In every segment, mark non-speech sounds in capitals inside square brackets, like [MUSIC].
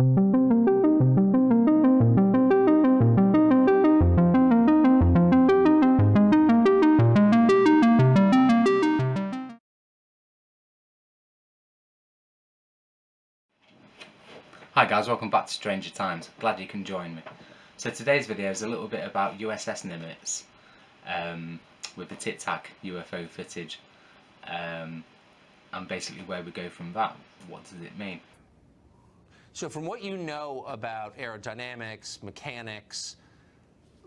Hi guys, welcome back to Stranger Times. Glad you can join me. So today's video is a little bit about USS Nimitz um, with the Tic Tac UFO footage um, and basically where we go from that. What does it mean? So from what you know about aerodynamics, mechanics,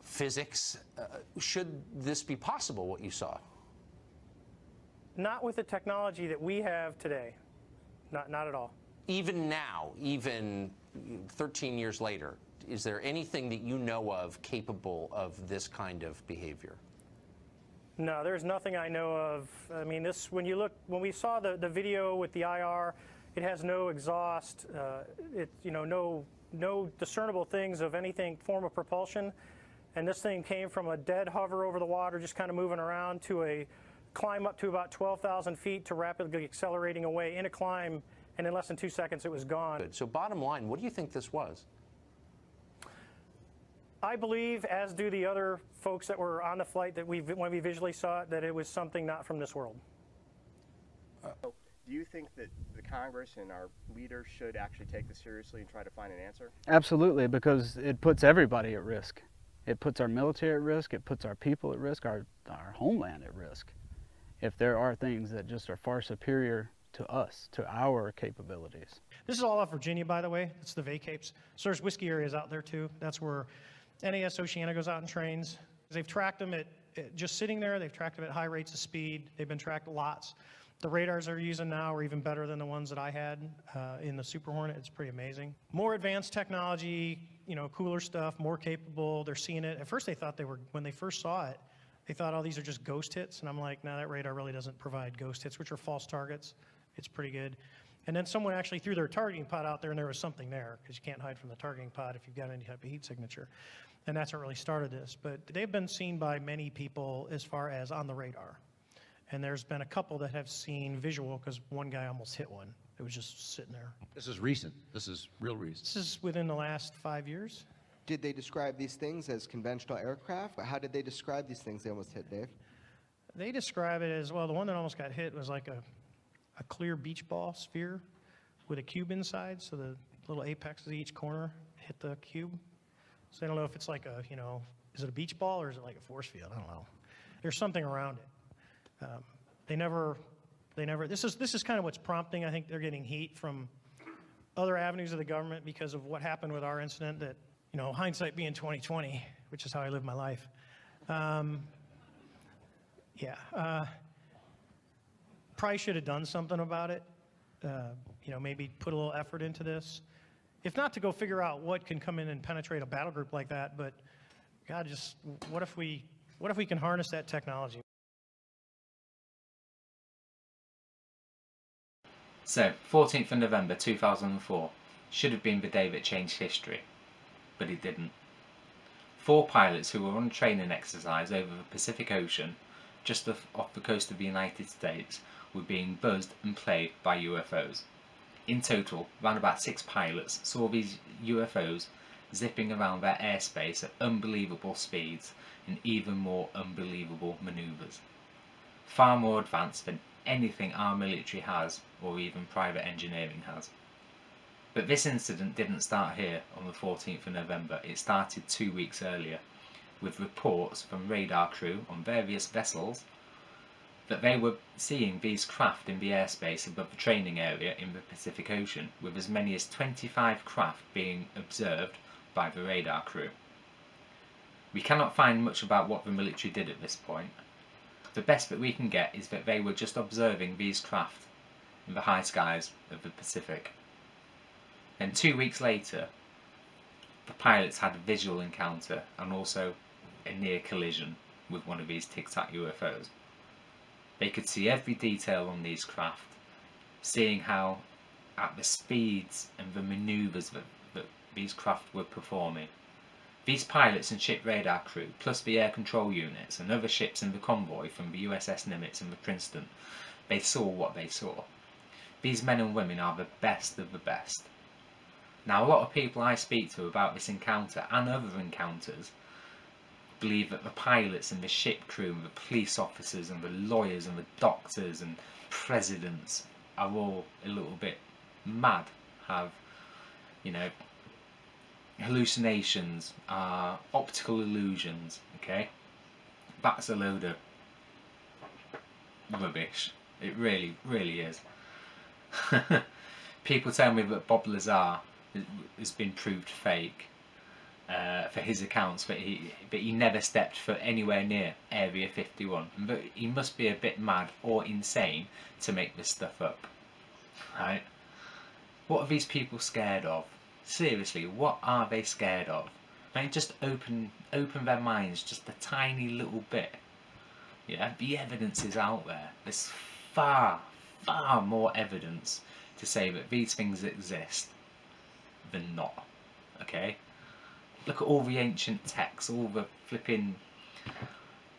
physics, uh, should this be possible, what you saw? Not with the technology that we have today. Not, not at all. Even now, even 13 years later, is there anything that you know of capable of this kind of behavior? No, there's nothing I know of. I mean, this when you look when we saw the, the video with the IR, it has no exhaust. Uh, it you know no no discernible things of anything form of propulsion, and this thing came from a dead hover over the water, just kind of moving around to a climb up to about 12,000 feet to rapidly accelerating away in a climb, and in less than two seconds it was gone. Good. So bottom line, what do you think this was? I believe, as do the other folks that were on the flight that we when we visually saw it, that it was something not from this world. Do you think that the Congress and our leaders should actually take this seriously and try to find an answer? Absolutely, because it puts everybody at risk. It puts our military at risk, it puts our people at risk, our, our homeland at risk. If there are things that just are far superior to us, to our capabilities. This is all off Virginia, by the way. It's the Vacapes. So there's whiskey areas out there too. That's where NAS Oceana goes out and trains. They've tracked them at, at just sitting there. They've tracked them at high rates of speed. They've been tracked lots. The radars they're using now are even better than the ones that I had uh, in the Super Hornet. It's pretty amazing. More advanced technology, you know, cooler stuff, more capable. They're seeing it. At first, they thought they were when they first saw it. They thought, oh, these are just ghost hits, and I'm like, no, that radar really doesn't provide ghost hits, which are false targets. It's pretty good. And then someone actually threw their targeting pod out there, and there was something there because you can't hide from the targeting pod if you've got any type of heat signature. And that's what really started this. But they've been seen by many people as far as on the radar. And there's been a couple that have seen visual because one guy almost hit one. It was just sitting there. This is recent. This is real recent. This is within the last five years. Did they describe these things as conventional aircraft? How did they describe these things they almost hit, Dave? They describe it as well. The one that almost got hit was like a, a clear beach ball sphere with a cube inside. So the little apexes of each corner hit the cube. So I don't know if it's like a, you know, is it a beach ball or is it like a force field? I don't know. There's something around it. Um, they never, they never. This is this is kind of what's prompting. I think they're getting heat from other avenues of the government because of what happened with our incident. That you know, hindsight being 2020, which is how I live my life. Um, yeah, uh, probably should have done something about it. Uh, you know, maybe put a little effort into this. If not to go figure out what can come in and penetrate a battle group like that, but God, just what if we what if we can harness that technology? So, 14th of November 2004 should have been the day that changed history, but it didn't. Four pilots who were on training exercise over the Pacific Ocean, just off the coast of the United States, were being buzzed and played by UFOs. In total, around about six pilots saw these UFOs zipping around their airspace at unbelievable speeds and even more unbelievable manoeuvres. Far more advanced than anything our military has or even private engineering has. But this incident didn't start here on the 14th of November, it started two weeks earlier, with reports from radar crew on various vessels that they were seeing these craft in the airspace above the training area in the Pacific Ocean, with as many as 25 craft being observed by the radar crew. We cannot find much about what the military did at this point. The best that we can get is that they were just observing these craft in the high skies of the Pacific. Then two weeks later, the pilots had a visual encounter and also a near collision with one of these Tic Tac UFOs. They could see every detail on these craft, seeing how at the speeds and the manoeuvres that, that these craft were performing. These pilots and ship radar crew, plus the air control units and other ships in the convoy from the USS Nimitz and the Princeton, they saw what they saw. These men and women are the best of the best. Now, a lot of people I speak to about this encounter and other encounters believe that the pilots and the ship crew and the police officers and the lawyers and the doctors and presidents are all a little bit mad, have, you know, hallucinations, are optical illusions, okay? That's a load of rubbish. It really, really is. [LAUGHS] People tell me that Bob Lazar has been proved fake uh, for his accounts, but he but he never stepped foot anywhere near Area 51. But he must be a bit mad or insane to make this stuff up, right? What are these people scared of? Seriously, what are they scared of? Mean, just open open their minds just a tiny little bit. Yeah, the evidence is out there. There's far, far more evidence to say that these things exist than not. Okay? Look at all the ancient texts, all the flipping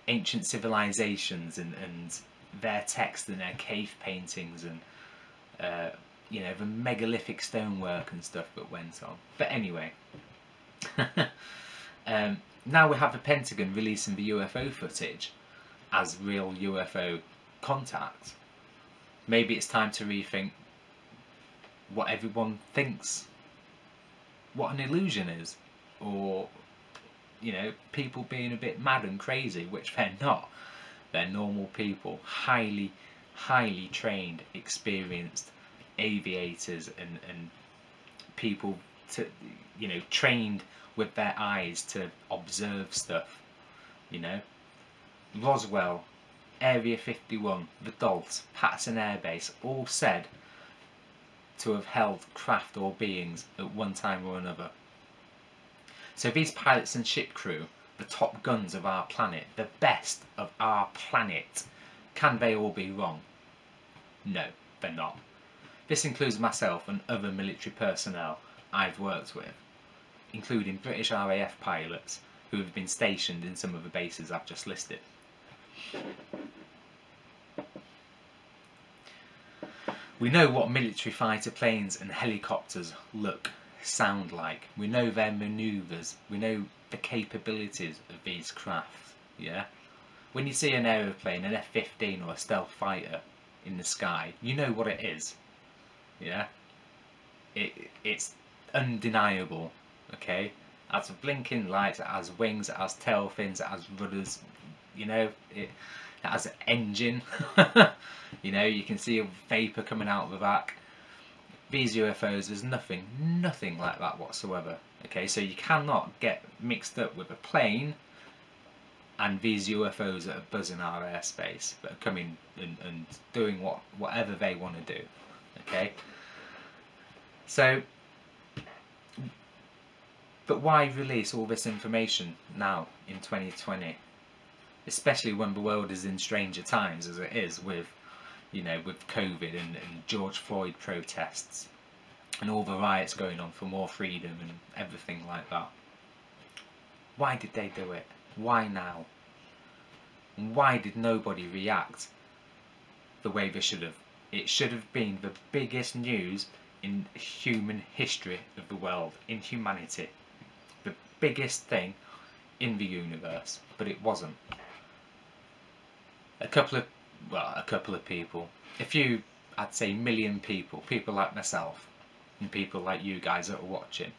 ancient civilizations and, and their texts and their cave paintings and uh, you know the megalithic stonework and stuff that went on. But anyway, [LAUGHS] um, now we have the Pentagon releasing the UFO footage as real UFO contact. Maybe it's time to rethink what everyone thinks. What an illusion is. Or you know people being a bit mad and crazy which they're not. They're normal people. Highly highly trained experienced aviators and and people to you know trained with their eyes to observe stuff you know Roswell Area 51 the Dalt Patterson Air Base all said to have held craft or beings at one time or another. So these pilots and ship crew, the top guns of our planet, the best of our planet, can they all be wrong? No, they're not. This includes myself and other military personnel I've worked with, including British RAF pilots who have been stationed in some of the bases I've just listed. We know what military fighter planes and helicopters look, sound like. We know their manoeuvres. We know the capabilities of these craft. Yeah. When you see an aeroplane, an F-15 or a stealth fighter in the sky, you know what it is. Yeah. It it's undeniable. Okay. Has blinking lights. Has wings. Has tail fins. Has rudders. You know it has an engine. [LAUGHS] you know, you can see a vapour coming out of the back. These UFOs, there's nothing, nothing like that whatsoever. Okay, so you cannot get mixed up with a plane and these UFOs that are buzzing our airspace, that are coming and, and doing what whatever they want to do. Okay, so but why release all this information now in 2020? especially when the world is in stranger times as it is with you know with COVID and, and George Floyd protests and all the riots going on for more freedom and everything like that. Why did they do it? Why now? why did nobody react the way they should have? It should have been the biggest news in human history of the world, in humanity. The biggest thing in the universe, but it wasn't a couple of, well, a couple of people, a few, I'd say million people, people like myself, and people like you guys that are watching,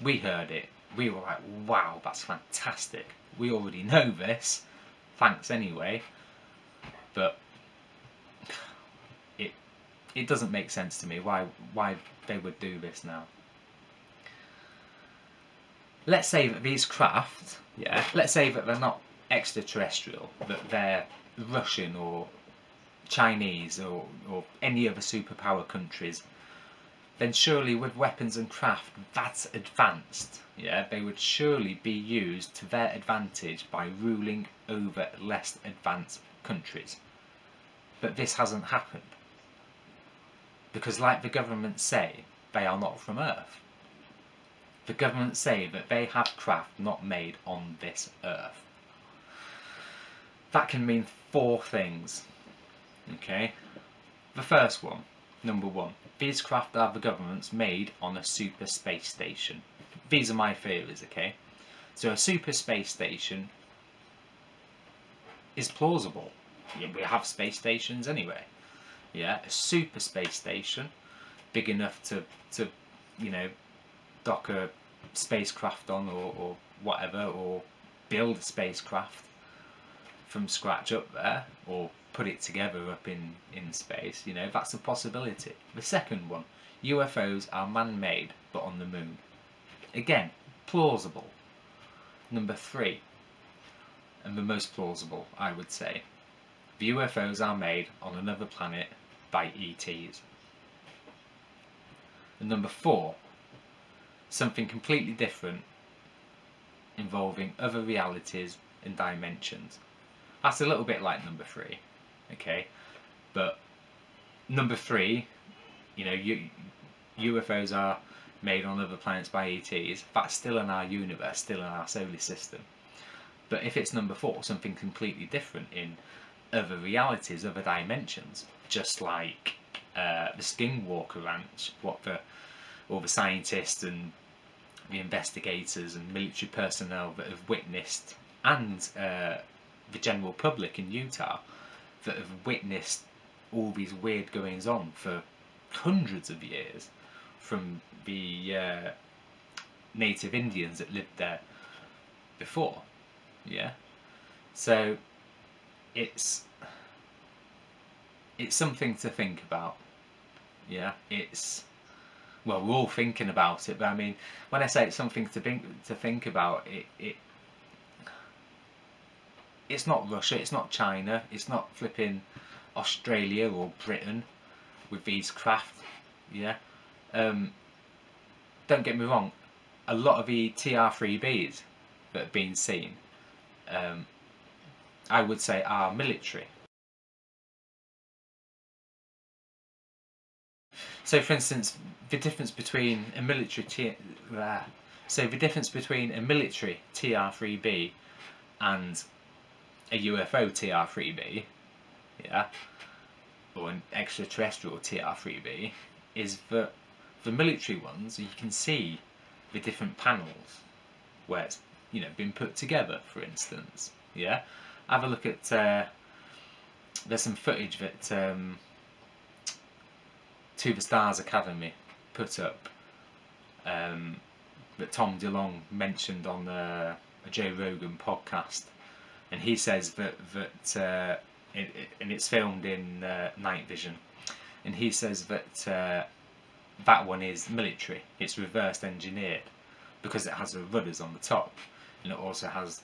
we heard it. We were like, wow, that's fantastic. We already know this. Thanks anyway. But it doesn't make sense to me why why they would do this now. Let's say that these craft, yeah, let's say that they're not extraterrestrial, that they're Russian or Chinese or, or any other superpower countries, then surely with weapons and craft that's advanced, yeah, they would surely be used to their advantage by ruling over less advanced countries. But this hasn't happened. Because like the government say, they are not from Earth. The government say that they have craft not made on this Earth. That can mean four things. Okay? The first one, Number one, these craft are the government's made on a super space station. These are my theories, okay? So a super space station is plausible. We have space stations anyway. Yeah, a super space station, big enough to, to you know, dock a spacecraft on or, or whatever, or build a spacecraft from scratch up there, or put it together up in, in space, you know, that's a possibility. The second one, UFOs are man-made, but on the moon. Again, plausible. Number three, and the most plausible, I would say, the UFOs are made on another planet by ETs. And number four, something completely different involving other realities and dimensions. That's a little bit like number three, okay? But number three, you know, you, UFOs are made on other planets by ETs. That's still in our universe, still in our solar system. But if it's number four, something completely different in other realities, other dimensions, just like uh, the Skinwalker Ranch, what the all the scientists and the investigators and military personnel that have witnessed, and uh, the general public in Utah that have witnessed all these weird goings on for hundreds of years, from the uh, native Indians that lived there before. Yeah, so it's it's something to think about. Yeah, it's well, we're all thinking about it, but I mean, when I say it's something to think to think about, it it it's not Russia, it's not China, it's not flipping Australia or Britain with these craft. Yeah, um, don't get me wrong, a lot of the TR3Bs that have been seen, um, I would say, are military. So, for instance, the difference between a military T uh, so the difference between a military TR3B and a UFO TR3B, yeah, or an extraterrestrial TR3B, is that the military ones you can see the different panels where it's you know been put together. For instance, yeah, have a look at. Uh, there's some footage that. Um, to the Stars Academy put up um, that Tom DeLonge mentioned on the, a Joe Rogan podcast, and he says that that uh, it, it, and it's filmed in uh, night vision, and he says that uh, that one is military. It's reverse engineered because it has the rudders on the top, and it also has.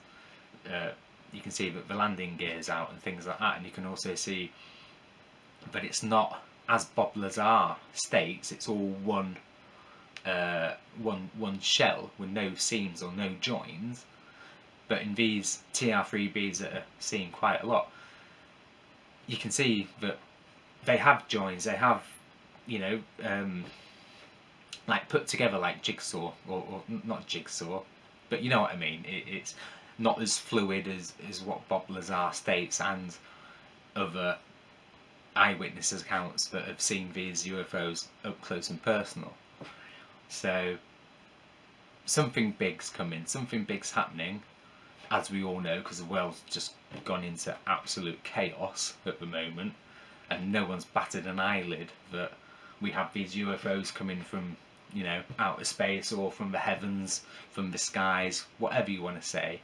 You can see that the landing gears out and things like that, and you can also see that it's not as Bob Lazar states, it's all one, uh, one, one shell with no seams or no joins. But in these TR3Bs that are seen quite a lot, you can see that they have joins, they have, you know, um, like put together like jigsaw, or, or, not jigsaw, but you know what I mean. It, it's not as fluid as, as what Bob Lazar states and other eyewitness accounts that have seen these UFOs up close and personal. So something big's coming, something big's happening, as we all know, because the world's just gone into absolute chaos at the moment, and no one's batted an eyelid that we have these UFOs coming from, you know, outer space or from the heavens, from the skies, whatever you want to say.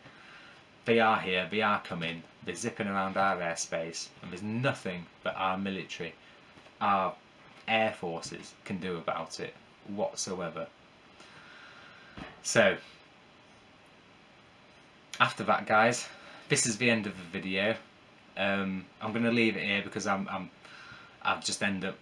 They are here, they are coming, they're zipping around our airspace, and there's nothing that our military, our air forces can do about it whatsoever. So, after that guys, this is the end of the video. Um, I'm going to leave it here because I'm, I'm I've just end up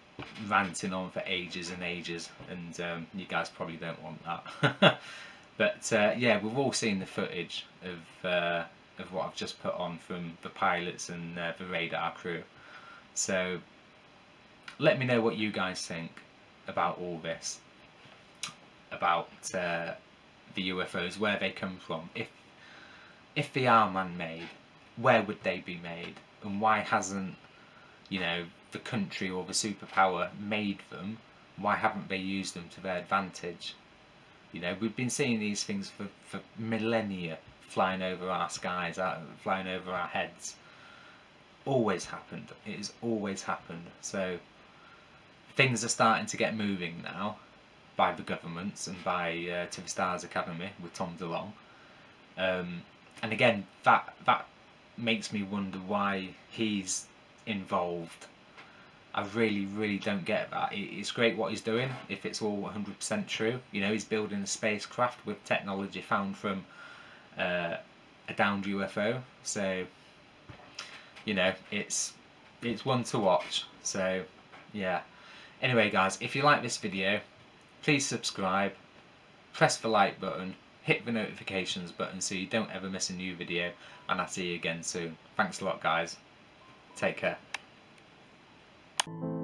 ranting on for ages and ages and um, you guys probably don't want that. [LAUGHS] but uh, yeah, we've all seen the footage of uh, of what I've just put on from the pilots and uh, the radar crew. So let me know what you guys think about all this, about uh, the UFOs, where they come from. If if they are man-made, where would they be made, and why hasn't you know, the country or the superpower made them, why haven't they used them to their advantage? You know, we've been seeing these things for, for millennia flying over our skies, uh, flying over our heads. Always happened. It has always happened. So things are starting to get moving now by the governments and by uh, the Stars Academy with Tom DeLonge. Um, and again, that that makes me wonder why he's involved. I really, really don't get that. It's great what he's doing if it's all 100% true. You know, he's building a spacecraft with technology found from uh, a downed UFO. So, you know, it's it's one to watch. So, yeah. Anyway, guys, if you like this video, please subscribe, press the like button, hit the notifications button so you don't ever miss a new video, and I'll see you again soon. Thanks a lot, guys. Take care you